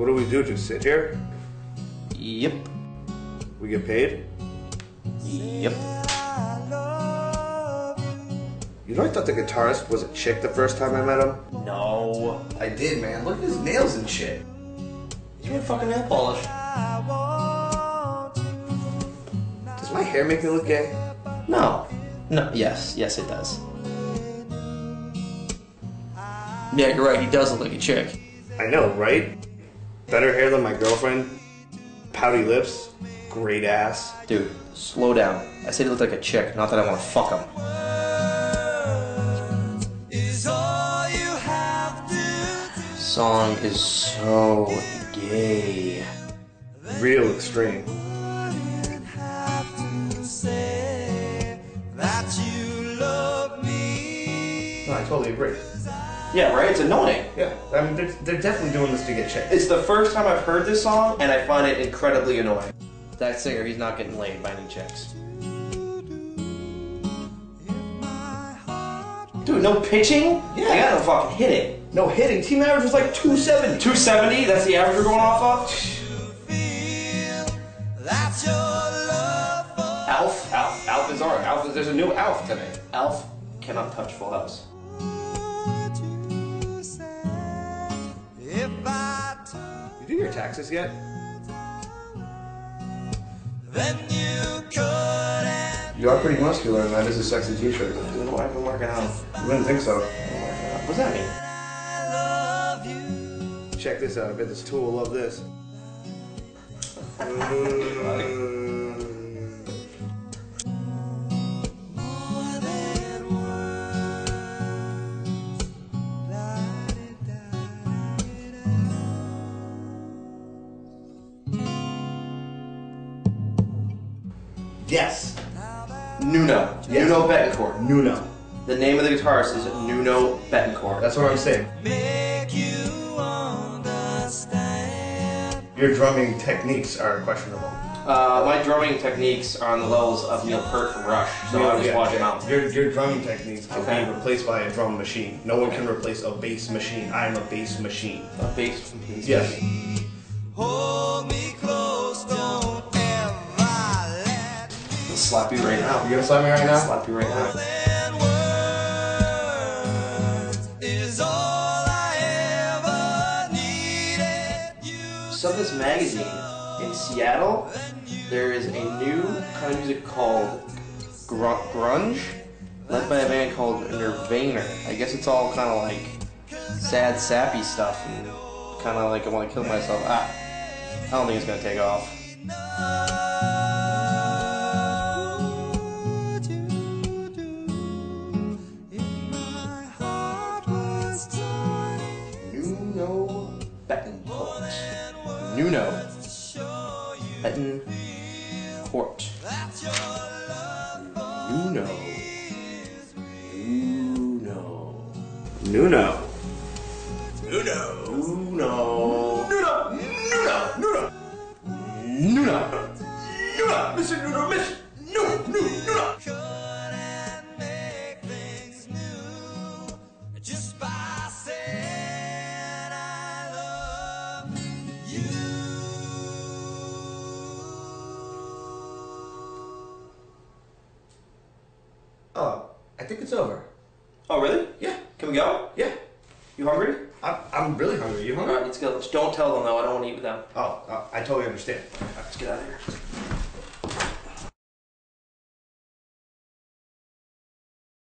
what do we do? Just sit here? Yep. We get paid? Yep. You know, I thought the guitarist was a chick the first time I met him. No. I did, man. Look at his nails and shit. You want fucking nail polish? Does my hair make me look gay? No. No. Yes. Yes, it does. Yeah, you're right. He does look like a chick. I know, right? Better hair than my girlfriend. Pouty lips. Great ass. Dude, slow down. I said he looked like a chick, not that I want to fuck him. Song is so gay. Real extreme. No, I totally agree. Yeah, right? It's annoying. Yeah, I mean, they're, they're definitely doing this to get chicks. It's the first time I've heard this song, and I find it incredibly annoying. That singer, he's not getting laid by any chicks. Dude, no pitching? Yeah. I gotta fucking hit it. No hitting. Team average was like 270. 270, that's the average we're going off of? Alf, Alf, Alf is art. Alf, is- there's a new Alf today. Alf cannot touch Full House. You do your taxes yet? You are pretty muscular, and that is a sexy t-shirt. Dude, I've been working out. You wouldn't think so. What does that mean? Check this out. I bet this tool will love this. Yes. Nuno. Yes. Nuno Bettencourt. Nuno. The name of the guitarist is Nuno Bettencourt. That's what I'm saying. Your drumming techniques are questionable. Uh, my drumming techniques are on the levels of Neil Peart from Rush, so I just Yeah, watch him yeah. out. Your, your drumming techniques can Okay. be replaced by a drum machine. No one can replace a bass machine. I am a bass machine. A bass. bass Yes. machine. I'll slap you right now. You gonna slap me right now? Slap you right now. So this magazine in Seattle, there is a new kind of music called gr- grunge, led by a band called Nirvana. I guess it's all kind of like sad, sappy stuff, and kind of like I want to kill myself. Ah, I don't think it's gonna take off. Nuno Bettencourt. Nuno. Nuno. Nuno. Nuno. Nuno. Nuno. Nuno. Nuno. Nuno. Nuno. Mr. Nuno. Miss. Nuno. Nuno. Nuno. Oh, I think it's over. Oh, really? Yeah. Can we go? Yeah. You hungry? I'm, I'm really hungry. You hungry? right, let's go. Don't tell them though. I don't want to eat with them. Oh, uh, I totally understand. Let's get out of here.